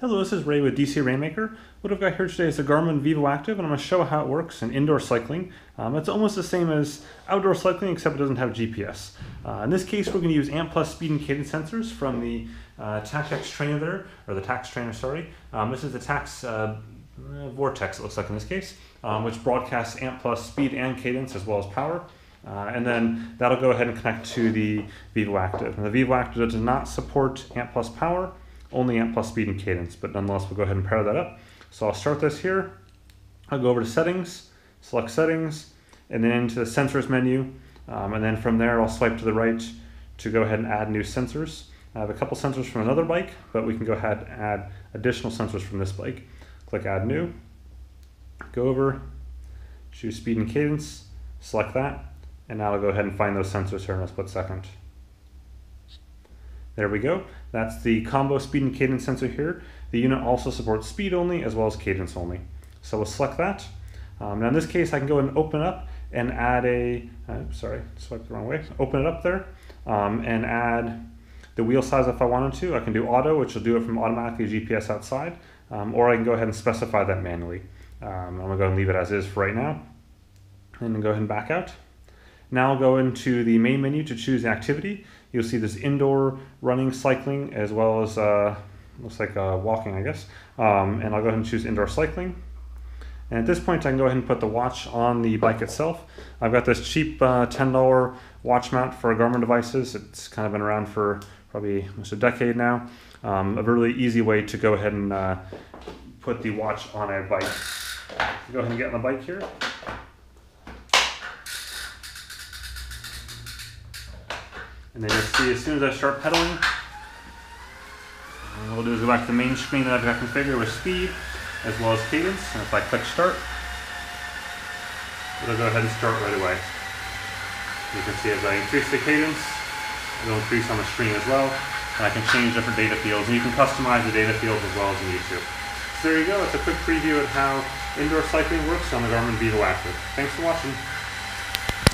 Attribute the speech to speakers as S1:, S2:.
S1: Hello, this is Ray with DC Rainmaker. What I've got here today is the Garmin Vivoactive, and I'm going to show how it works in indoor cycling. Um, it's almost the same as outdoor cycling, except it doesn't have GPS. Uh, in this case, we're going to use ANT Plus speed and cadence sensors from the uh, Tacx trainer there, or the Tacx trainer, sorry. Um, this is the Tacx uh, Vortex, it looks like in this case, um, which broadcasts ANT Plus speed and cadence as well as power. Uh, and then that'll go ahead and connect to the Vivoactive. And the Vivoactive does not support ANT Plus power, only ANT Plus speed and cadence, but nonetheless we'll go ahead and pair that up. So I'll start this here. I'll go over to settings, select settings, and then into the sensors menu. Um, and then from there I'll swipe to the right to go ahead and add new sensors. I have a couple sensors from another bike, but we can go ahead and add additional sensors from this bike. Click add new, go over, choose speed and cadence, select that, and now I'll go ahead and find those sensors here in a split second. There we go. That's the combo speed and cadence sensor here. The unit also supports speed only as well as cadence only. So we'll select that. Um, now in this case, I can go and open up and add a, uh, sorry, swipe the wrong way. Open it up there um, and add the wheel size if I wanted to. I can do auto, which will do it from automatically GPS outside, um, or I can go ahead and specify that manually. Um, I'm gonna go and leave it as is for right now. And then go ahead and back out. Now I'll go into the main menu to choose the activity. You'll see this indoor running, cycling, as well as uh, looks like uh, walking, I guess. Um, and I'll go ahead and choose indoor cycling. And at this point, I can go ahead and put the watch on the bike itself. I've got this cheap uh, $10 watch mount for Garmin devices. It's kind of been around for probably almost a decade now. Um, a really easy way to go ahead and uh, put the watch on a bike. Go ahead and get on the bike here. And then you'll see as soon as I start pedaling, what we'll do is go back to the main screen that I've got configured with speed as well as cadence. And if I click start, it'll go ahead and start right away. You can see as I increase the cadence, it'll increase on the screen as well. And I can change different data fields and you can customize the data fields as well as you need to. So there you go, it's a quick preview of how indoor cycling works on the Garmin Vivoactive. Thanks for watching.